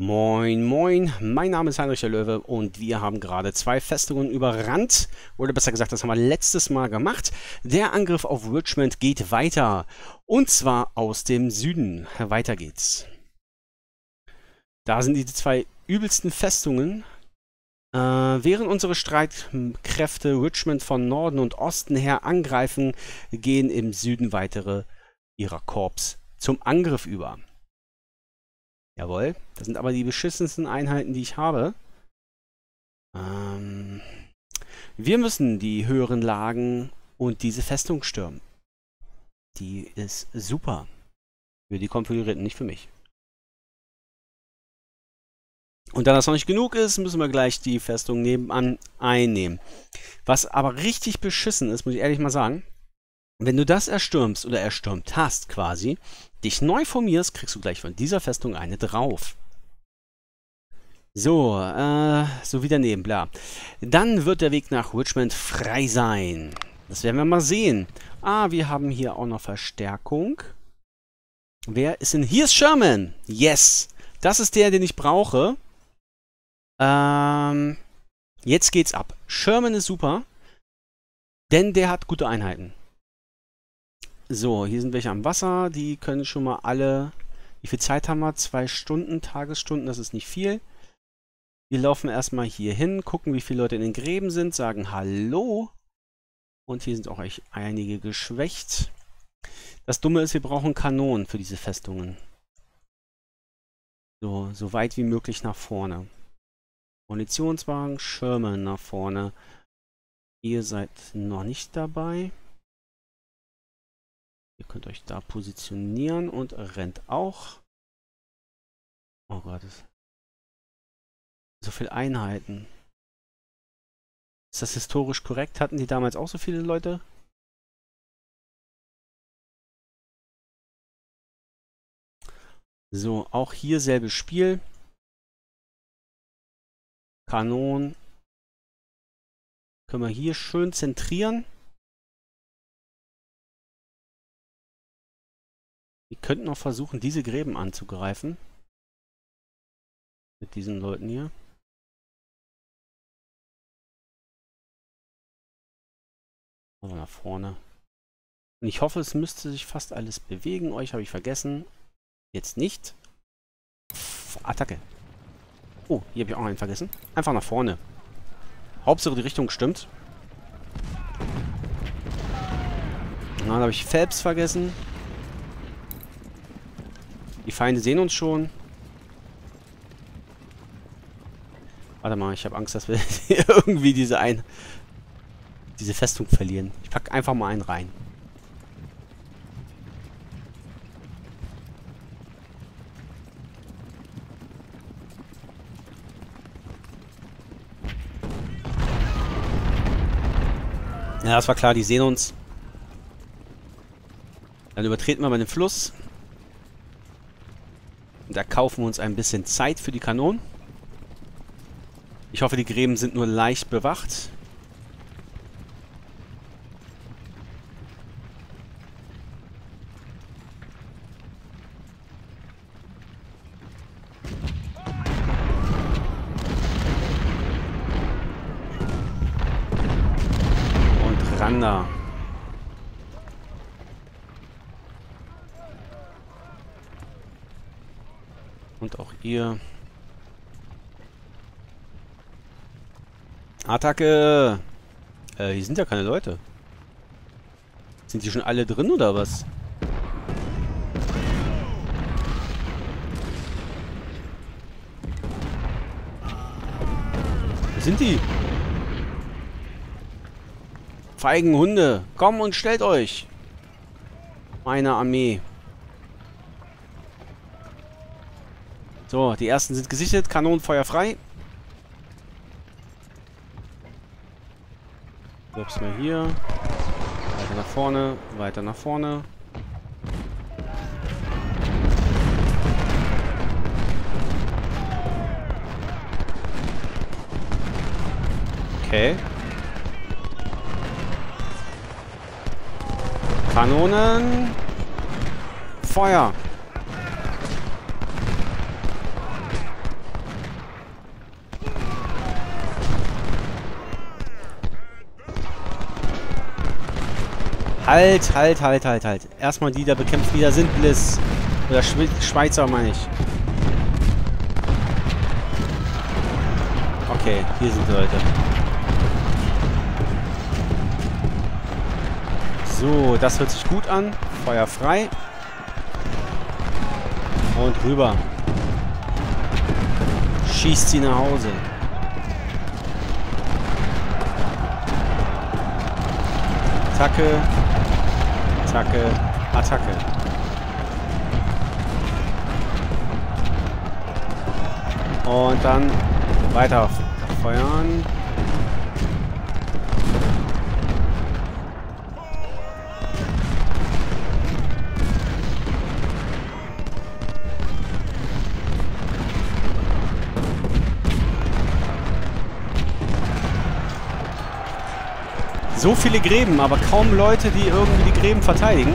Moin, moin, mein Name ist Heinrich der Löwe und wir haben gerade zwei Festungen überrannt. Oder besser gesagt, das haben wir letztes Mal gemacht. Der Angriff auf Richmond geht weiter. Und zwar aus dem Süden. Weiter geht's. Da sind die zwei übelsten Festungen. Äh, während unsere Streitkräfte Richmond von Norden und Osten her angreifen, gehen im Süden weitere ihrer Korps zum Angriff über. Jawohl, das sind aber die beschissensten Einheiten, die ich habe. Ähm, wir müssen die höheren Lagen und diese Festung stürmen. Die ist super. Für die Konföderierten, nicht für mich. Und da das noch nicht genug ist, müssen wir gleich die Festung nebenan einnehmen. Was aber richtig beschissen ist, muss ich ehrlich mal sagen, wenn du das erstürmst oder erstürmt hast quasi, dich neu formierst, kriegst du gleich von dieser Festung eine drauf. So, äh, so wieder neben, bla. Dann wird der Weg nach Richmond frei sein. Das werden wir mal sehen. Ah, wir haben hier auch noch Verstärkung. Wer ist denn? Hier ist Sherman. Yes. Das ist der, den ich brauche. Ähm, jetzt geht's ab. Sherman ist super. Denn der hat gute Einheiten. So, hier sind welche am Wasser. Die können schon mal alle... Wie viel Zeit haben wir? Zwei Stunden, Tagesstunden, das ist nicht viel. Wir laufen erstmal hier hin, gucken, wie viele Leute in den Gräben sind, sagen Hallo. Und hier sind auch einige geschwächt. Das Dumme ist, wir brauchen Kanonen für diese Festungen. So, so weit wie möglich nach vorne. Munitionswagen, Schirme nach vorne. Ihr seid noch nicht dabei. Ihr könnt euch da positionieren und rennt auch. Oh Gott. So viele Einheiten. Ist das historisch korrekt? Hatten die damals auch so viele Leute? So, auch hier selbes Spiel. Kanonen. Können wir hier schön zentrieren. Wir könnten noch versuchen, diese Gräben anzugreifen. Mit diesen Leuten hier. Also nach vorne. Und ich hoffe, es müsste sich fast alles bewegen. Euch habe ich vergessen. Jetzt nicht. Attacke. Oh, hier habe ich auch einen vergessen. Einfach nach vorne. Hauptsache die Richtung stimmt. Na, da habe ich Phelps vergessen. Die Feinde sehen uns schon. Warte mal, ich habe Angst, dass wir irgendwie diese ein diese Festung verlieren. Ich packe einfach mal einen rein. Ja, das war klar, die sehen uns. Dann übertreten wir mal den Fluss. Da kaufen wir uns ein bisschen Zeit für die Kanonen. Ich hoffe, die Gräben sind nur leicht bewacht. Und Randa. Und auch ihr. Attacke! Äh, hier sind ja keine Leute. Sind die schon alle drin oder was? Wo sind die? Feigen Hunde, komm und stellt euch! Meine Armee. So, die ersten sind gesichtet. Kanonenfeuer frei. Ups, mal hier. Weiter nach vorne. Weiter nach vorne. Okay. Kanonen. Halt, halt, halt, halt, halt. Erstmal die da bekämpfen, die da sind, Bliss. Oder Schwe Schweizer, meine ich. Okay, hier sind Leute. So, das hört sich gut an. Feuer frei. Und rüber. Schießt sie nach Hause. Attacke. Attacke. Attacke. Und dann weiter feuern. So viele Gräben, aber kaum Leute, die irgendwie die Gräben verteidigen.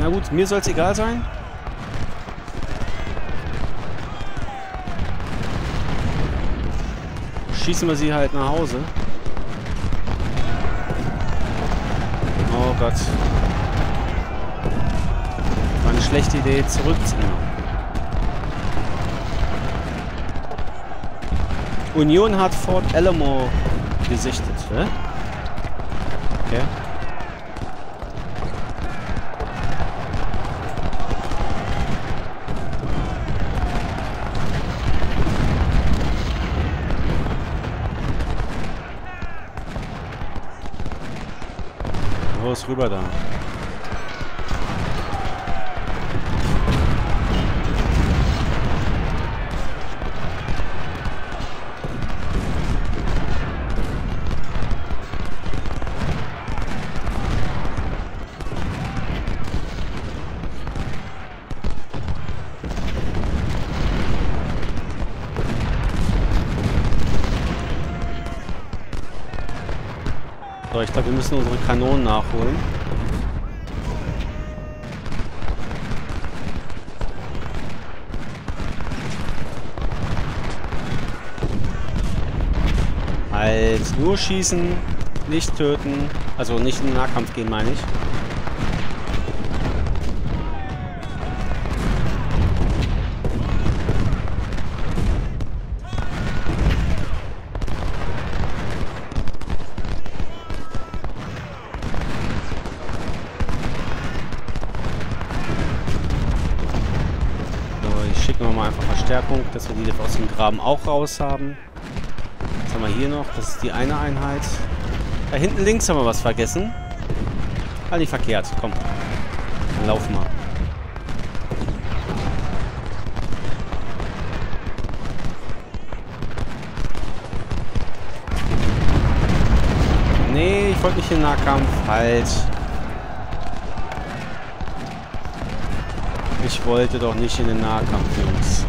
Na gut, mir soll es egal sein. Schießen wir sie halt nach Hause. Oh Gott. War eine schlechte Idee, zurückziehen. Union hat Fort Alamo gesichtet, ne? Okay. Los, rüber da. Wir müssen unsere Kanonen nachholen. Halt, nur schießen, nicht töten. Also nicht in den Nahkampf gehen, meine ich. Schicken wir mal einfach Verstärkung, dass wir die aus dem Graben auch raus haben. Was haben wir hier noch? Das ist die eine Einheit. Da hinten links haben wir was vergessen. Ah, nicht verkehrt. Komm. Dann laufen wir. Nee, ich wollte nicht in Nahkampf. Halt. Ich wollte doch nicht in den Nahkampf, Jungs.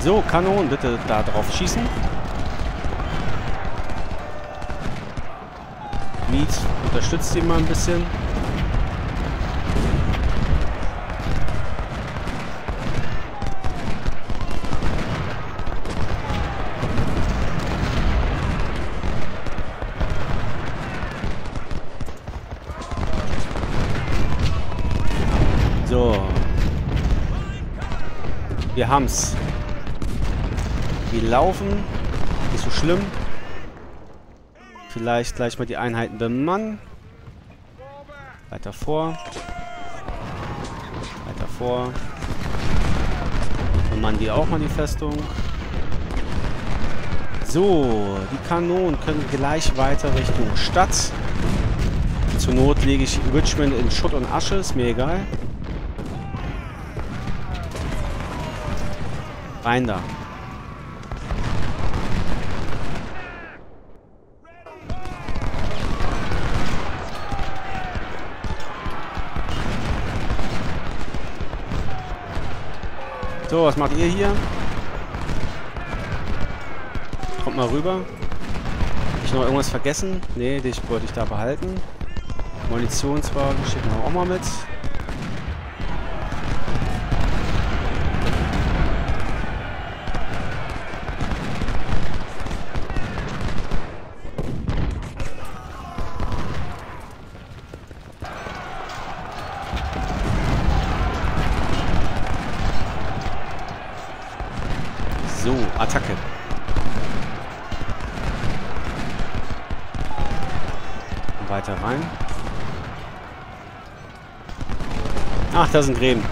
So, Kanonen, bitte da drauf schießen. Miet unterstützt ihn mal ein bisschen. So. Wir haben's. Wir laufen. Nicht so schlimm. Vielleicht gleich mal die Einheiten bemannen. Weiter vor. Weiter vor. Bemannen die auch mal die Festung. So, die Kanonen können gleich weiter Richtung Stadt. Zur Not lege ich Richmond in Schutt und Asche, ist mir egal. Rein da. So, was macht ihr hier? Kommt mal rüber. ich noch irgendwas vergessen? Nee, dich wollte ich da behalten. Munitionswagen schicken wir auch mal mit. So, Attacke. Weiter rein. Ach, da sind Gräben.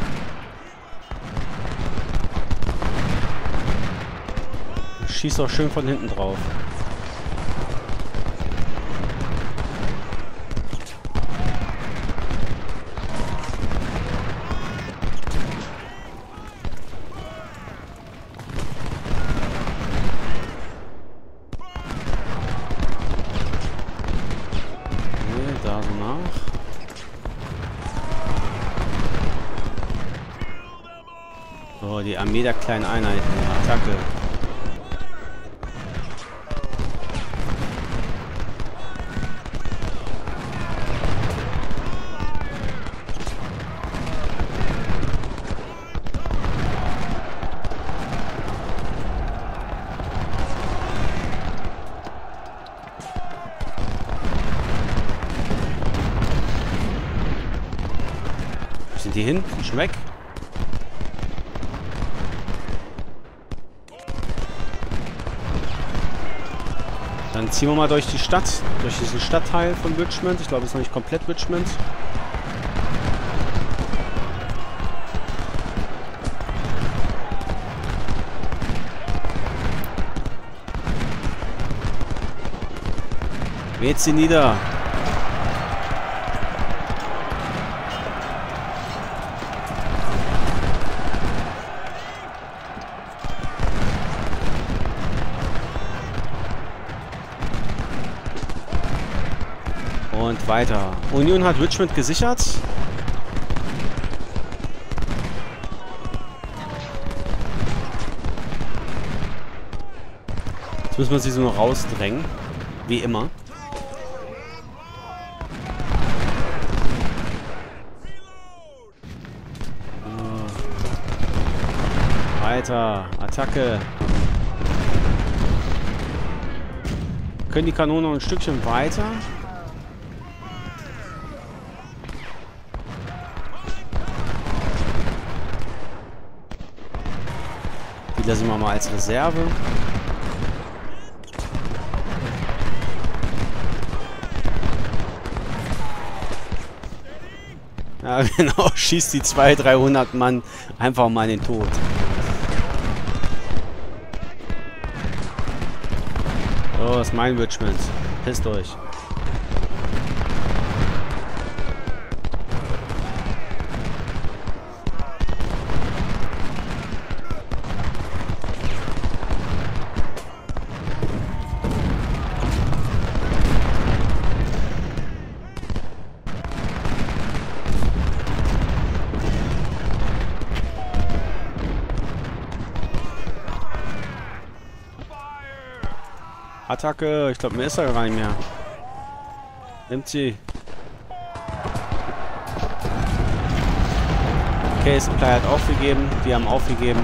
Schießt auch schön von hinten drauf. Nee, da so nach. So, die Armee der kleinen Einheiten. Attacke. Wo sind die hin? Sind schon weg? Dann ziehen wir mal durch die Stadt, durch diesen Stadtteil von Richmond. Ich glaube, es ist noch nicht komplett Richmond. Mäht sie nieder. Und weiter. Union hat Richmond gesichert. Jetzt müssen wir sie so noch rausdrängen. Wie immer. So. Weiter. Attacke. Können die Kanonen noch ein Stückchen weiter? Die lassen wir mal als Reserve. Ja, genau. Schießt die 200, 300 Mann einfach mal in den Tod. So, ist mein Richmond. Pisst euch. Attacke. Ich glaube, mehr ist da gar nicht mehr. Nimmt sie. Okay, Supply hat aufgegeben. Die haben aufgegeben.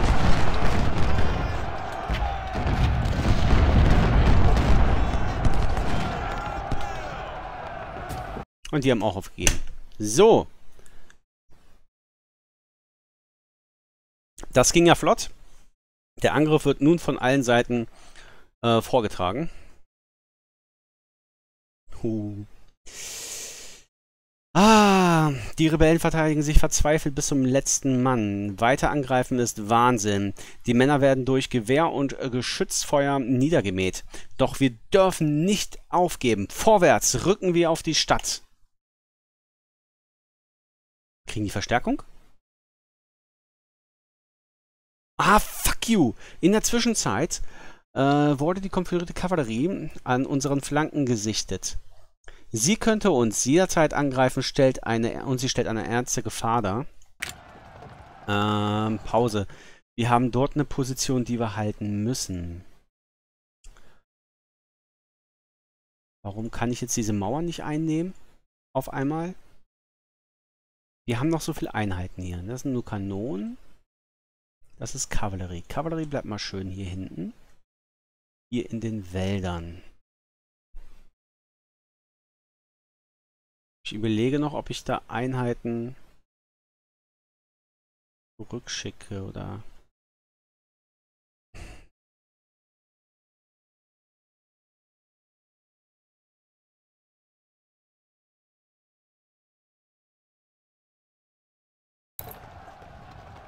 Und die haben auch aufgegeben. So. Das ging ja flott. Der Angriff wird nun von allen Seiten äh, vorgetragen. Huh. Ah, die Rebellen verteidigen sich verzweifelt bis zum letzten Mann. Weiter angreifen ist Wahnsinn. Die Männer werden durch Gewehr und äh, Geschützfeuer niedergemäht. Doch wir dürfen nicht aufgeben. Vorwärts rücken wir auf die Stadt. Kriegen die Verstärkung? Ah, fuck you. In der Zwischenzeit äh, wurde die konföderierte Kavallerie an unseren Flanken gesichtet. Sie könnte uns jederzeit angreifen stellt eine, und sie stellt eine ernste Gefahr dar. Ähm, Pause. Wir haben dort eine Position, die wir halten müssen. Warum kann ich jetzt diese Mauer nicht einnehmen? Auf einmal? Wir haben noch so viele Einheiten hier. Das sind nur Kanonen. Das ist Kavallerie. Kavallerie bleibt mal schön hier hinten. Hier in den Wäldern. Ich überlege noch, ob ich da Einheiten zurückschicke oder...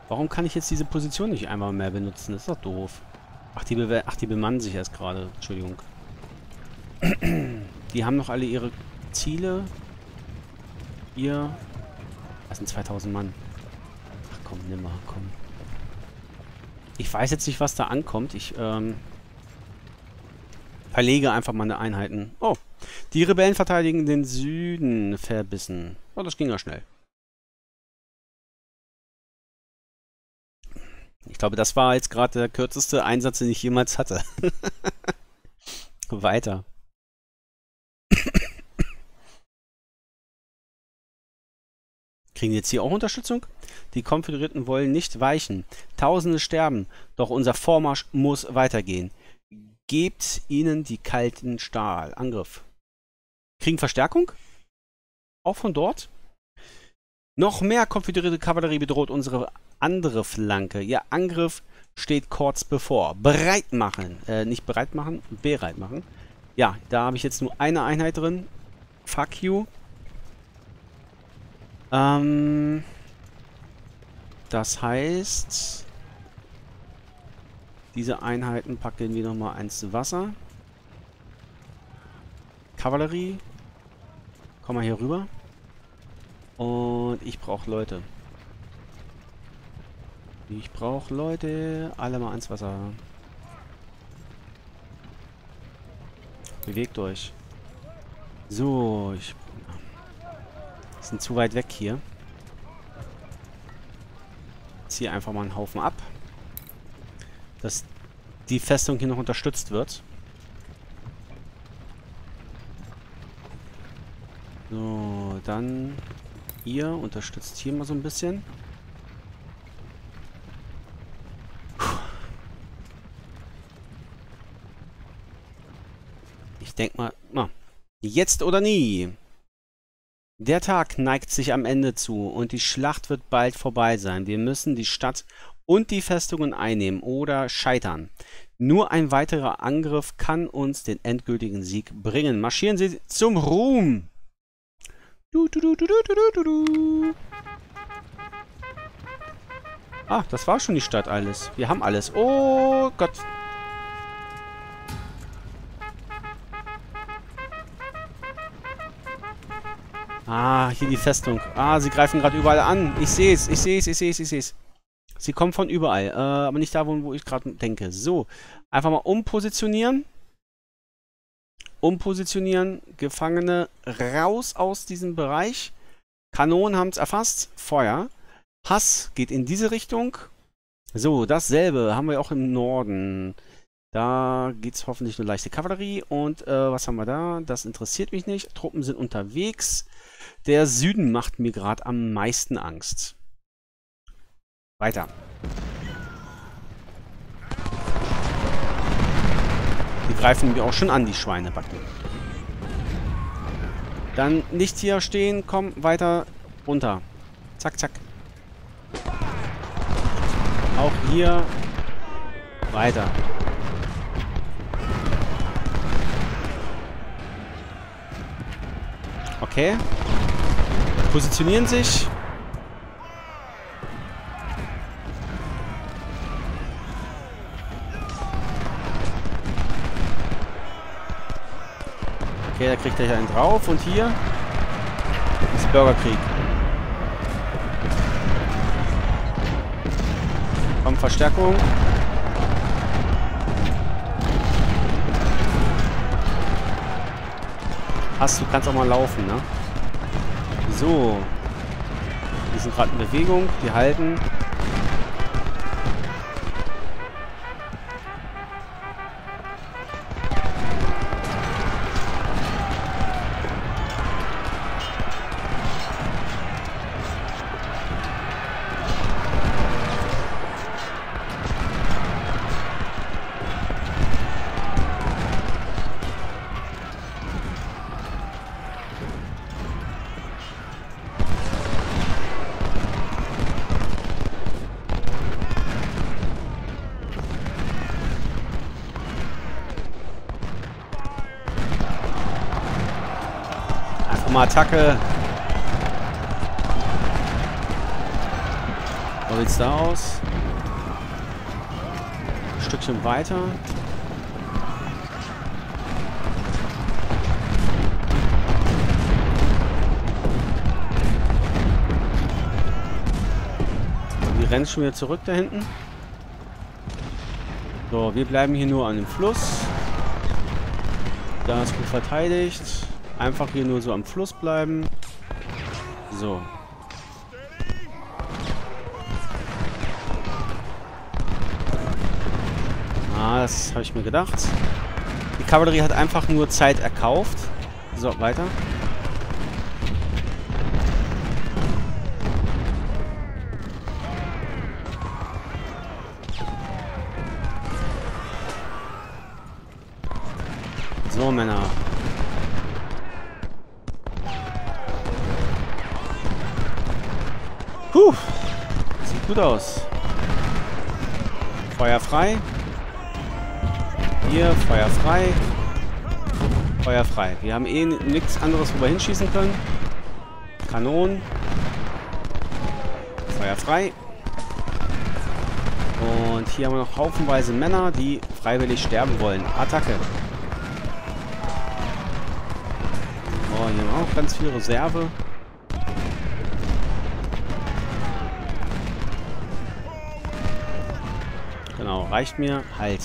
Warum kann ich jetzt diese Position nicht einmal mehr benutzen? Das ist doch doof. Ach, die, Bewe Ach, die bemannen sich erst gerade. Entschuldigung. Die haben noch alle ihre Ziele. Hier. Das sind 2000 Mann. Ach komm, nimm mal, komm. Ich weiß jetzt nicht, was da ankommt. Ich, ähm... Verlege einfach meine Einheiten. Oh. Die Rebellen verteidigen den Süden verbissen. Oh, das ging ja schnell. Ich glaube, das war jetzt gerade der kürzeste Einsatz, den ich jemals hatte. Weiter. Kriegen jetzt hier auch Unterstützung? Die Konföderierten wollen nicht weichen. Tausende sterben, doch unser Vormarsch muss weitergehen. Gebt ihnen die kalten Stahl. Angriff. Kriegen Verstärkung? Auch von dort? Noch mehr konföderierte Kavallerie bedroht unsere andere Flanke. Ihr Angriff steht kurz bevor. Bereit machen. Äh, nicht bereit machen, bereit machen. Ja, da habe ich jetzt nur eine Einheit drin. Fuck you. Ähm, das heißt, diese Einheiten packen wir nochmal ins Wasser. Kavallerie, komm mal hier rüber. Und ich brauche Leute. Ich brauche Leute. Alle mal ans Wasser. Bewegt euch. So, ich sind zu weit weg hier. Ziehe einfach mal einen Haufen ab. Dass die Festung hier noch unterstützt wird. So, dann ihr unterstützt hier mal so ein bisschen. Ich denke mal, na, jetzt oder nie. Der Tag neigt sich am Ende zu und die Schlacht wird bald vorbei sein. Wir müssen die Stadt und die Festungen einnehmen oder scheitern. Nur ein weiterer Angriff kann uns den endgültigen Sieg bringen. Marschieren Sie zum Ruhm! Du, du, du, du, du, du, du, Ah, das war schon die Stadt alles. Wir haben alles. Oh Gott. Ah, hier die Festung. Ah, sie greifen gerade überall an. Ich sehe es, ich sehe es, ich sehe es, ich sehe es. Sie kommen von überall, äh, aber nicht da, wo, wo ich gerade denke. So, einfach mal umpositionieren. Umpositionieren. Gefangene raus aus diesem Bereich. Kanonen haben es erfasst. Feuer. Hass geht in diese Richtung. So, dasselbe haben wir auch im Norden. Da geht es hoffentlich eine leichte Kavallerie. Und äh, was haben wir da? Das interessiert mich nicht. Truppen sind unterwegs. Der Süden macht mir gerade am meisten Angst. Weiter. Die greifen mir auch schon an, die Schweinebacken. Dann nicht hier stehen, komm, weiter runter. Zack, zack. Auch hier weiter. Okay. Positionieren sich. Okay, da kriegt er hier einen drauf. Und hier ist Bürgerkrieg. Kommt Verstärkung. Hast du kannst auch mal laufen, ne? So. Die sind gerade in Bewegung. Die halten. Attacke. So sieht's da aus. Ein Stückchen weiter. Die rennen schon wieder zurück da hinten. So, wir bleiben hier nur an dem Fluss. Da ist gut verteidigt. Einfach hier nur so am Fluss bleiben. So. Ah, das habe ich mir gedacht. Die Kavallerie hat einfach nur Zeit erkauft. So, weiter. So, Männer. Puh. Sieht gut aus. Feuer frei. Hier, Feuer frei. Feuer frei. Wir haben eh nichts anderes, wo wir hinschießen können. Kanonen. Feuer frei. Und hier haben wir noch haufenweise Männer, die freiwillig sterben wollen. Attacke. Oh, hier haben wir auch ganz viel Reserve. Genau, reicht mir. Halt.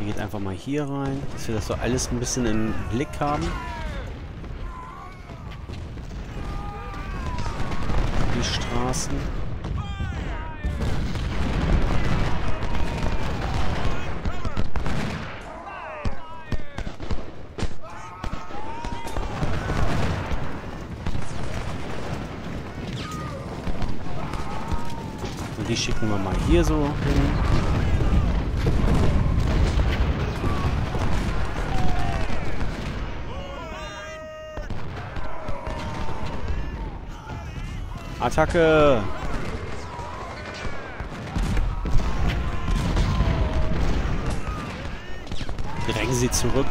Ihr geht einfach mal hier rein, dass wir das so alles ein bisschen im Blick haben. Die Straßen. Und die schicken wir mal hier so hin. Attacke! Drängen sie zurück.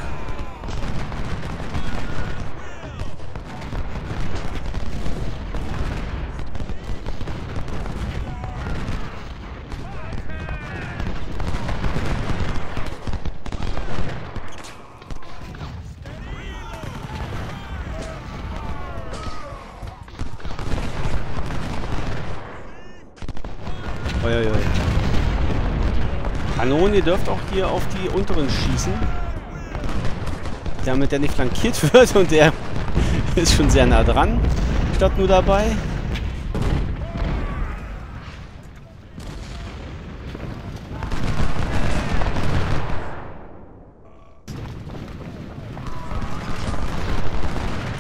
Kanonen, ihr dürft auch hier auf die unteren schießen. Damit der nicht flankiert wird und der ist schon sehr nah dran. Statt nur dabei.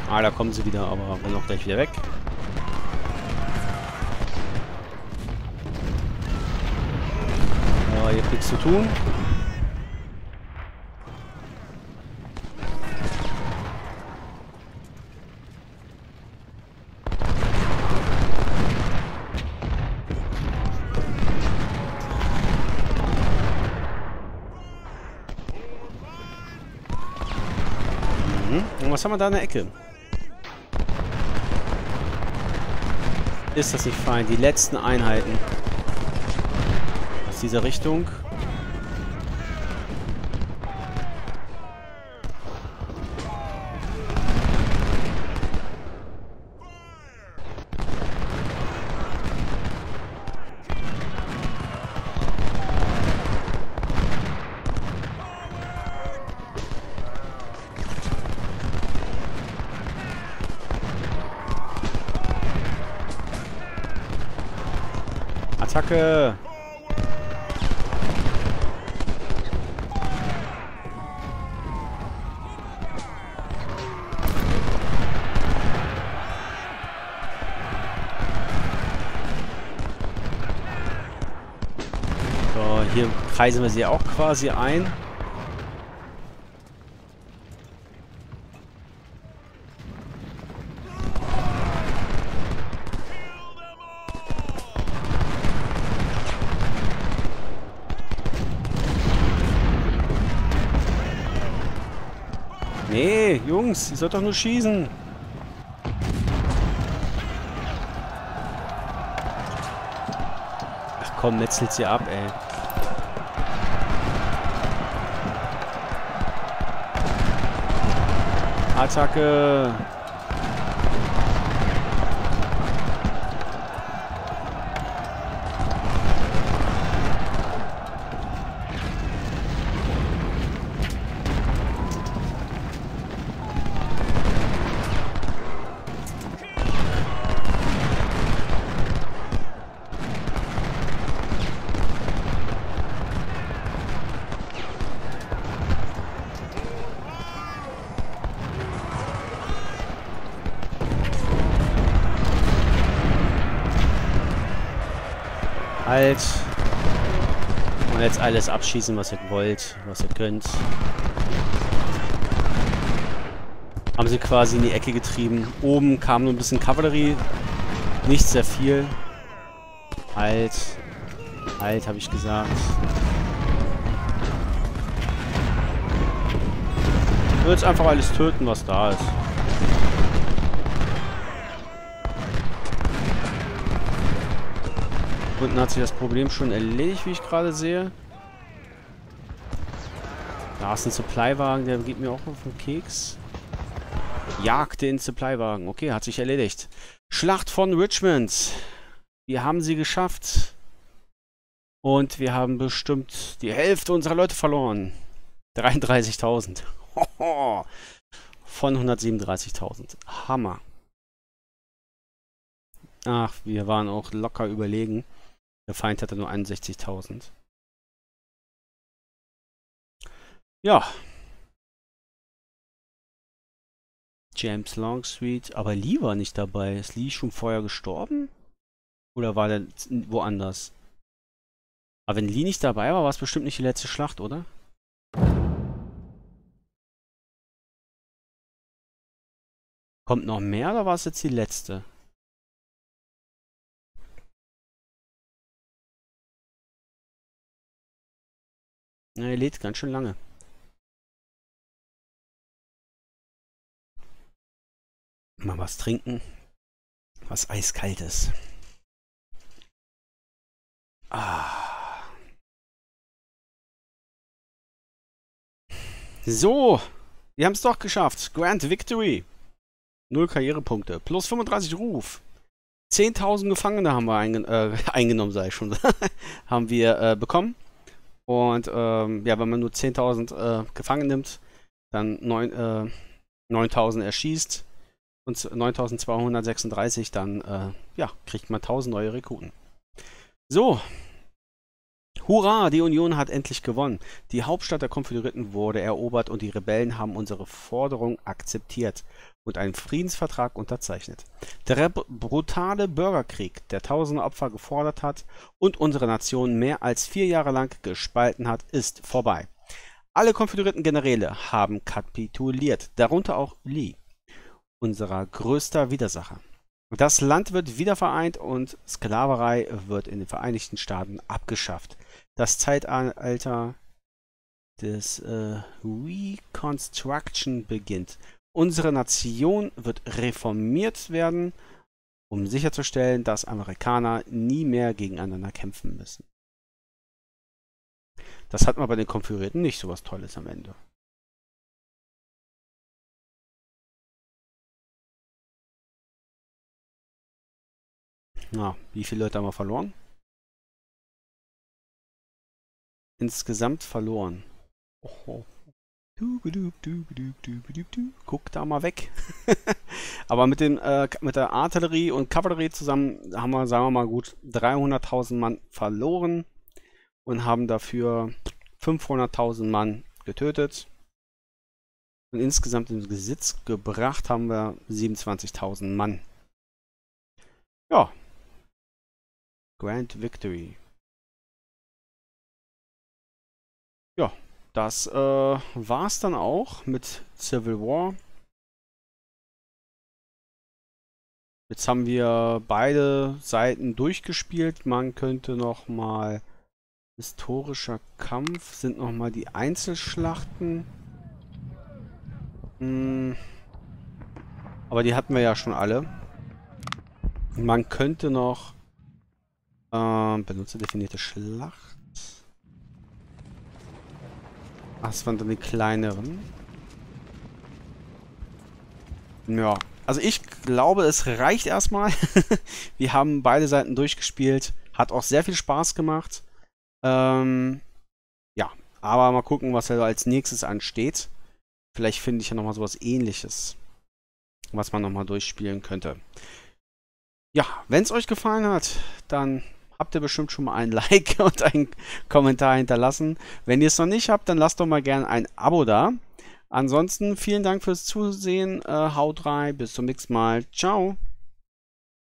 Ah, da kommen sie wieder, aber wollen auch gleich wieder weg. Nichts zu tun. Mhm. Was haben wir da in der Ecke? Ist das nicht fein? Die letzten Einheiten. Dieser Richtung. kreisen wir sie auch quasi ein. Nee, Jungs, ihr sollt doch nur schießen. Ach komm, netzelt sie ab, ey. Attacke. Und jetzt alles abschießen, was ihr wollt, was ihr könnt. Haben sie quasi in die Ecke getrieben. Oben kam nur ein bisschen Kavallerie. Nicht sehr viel. Halt. Halt, habe ich gesagt. Ich will jetzt einfach alles töten, was da ist. Unten hat sich das Problem schon erledigt, wie ich gerade sehe. Da ist ein Supplywagen, der geht mir auch auf den Keks. Jagd den Supplywagen. Okay, hat sich erledigt. Schlacht von Richmond. Wir haben sie geschafft. Und wir haben bestimmt die Hälfte unserer Leute verloren. 33.000. Von 137.000. Hammer. Ach, wir waren auch locker überlegen. Der Feind hatte nur 61.000. Ja. James Longstreet. Aber Lee war nicht dabei. Ist Lee schon vorher gestorben? Oder war der woanders? Aber wenn Lee nicht dabei war, war es bestimmt nicht die letzte Schlacht, oder? Kommt noch mehr oder war es jetzt die letzte? Na, er lädt ganz schön lange. Mal was trinken. Was eiskaltes. Ah. So, wir haben es doch geschafft. Grand Victory. Null Karrierepunkte. Plus 35 Ruf. 10.000 Gefangene haben wir eingen äh, eingenommen, sei ich schon. haben wir äh, bekommen. Und ähm, ja, wenn man nur 10.000 äh, gefangen nimmt, dann 9, äh, 9.000 erschießt und 9.236, dann äh, ja, kriegt man 1.000 neue Rekruten. So. Hurra, die Union hat endlich gewonnen. Die Hauptstadt der Konföderierten wurde erobert und die Rebellen haben unsere Forderung akzeptiert und einen Friedensvertrag unterzeichnet. Der brutale Bürgerkrieg, der tausende Opfer gefordert hat und unsere Nation mehr als vier Jahre lang gespalten hat, ist vorbei. Alle konföderierten Generäle haben kapituliert, darunter auch Lee, unser größter Widersacher. Das Land wird wieder vereint und Sklaverei wird in den Vereinigten Staaten abgeschafft. Das Zeitalter des äh, Reconstruction beginnt. Unsere Nation wird reformiert werden, um sicherzustellen, dass Amerikaner nie mehr gegeneinander kämpfen müssen. Das hatten wir bei den Konföderierten nicht so was Tolles am Ende. Na, wie viele Leute haben wir verloren? Insgesamt verloren. Oho. Guck da mal weg. Aber mit, den, äh, mit der Artillerie und Kavallerie zusammen haben wir, sagen wir mal gut, 300.000 Mann verloren und haben dafür 500.000 Mann getötet. Und insgesamt ins Besitz gebracht haben wir 27.000 Mann. Ja. Grand Victory. Ja, das äh, war es dann auch mit Civil War. Jetzt haben wir beide Seiten durchgespielt. Man könnte noch mal historischer Kampf sind noch mal die Einzelschlachten. Hm. Aber die hatten wir ja schon alle. Man könnte noch ähm, benutzerdefinierte Schlacht. Ach, das waren dann die kleineren. Ja, also ich glaube, es reicht erstmal. Wir haben beide Seiten durchgespielt. Hat auch sehr viel Spaß gemacht. Ähm, ja, aber mal gucken, was als nächstes ansteht. Vielleicht finde ich ja nochmal sowas ähnliches, was man nochmal durchspielen könnte. Ja, wenn es euch gefallen hat, dann habt ihr bestimmt schon mal ein Like und einen Kommentar hinterlassen. Wenn ihr es noch nicht habt, dann lasst doch mal gerne ein Abo da. Ansonsten vielen Dank fürs Zusehen. Äh, haut rein, bis zum nächsten Mal. Ciao.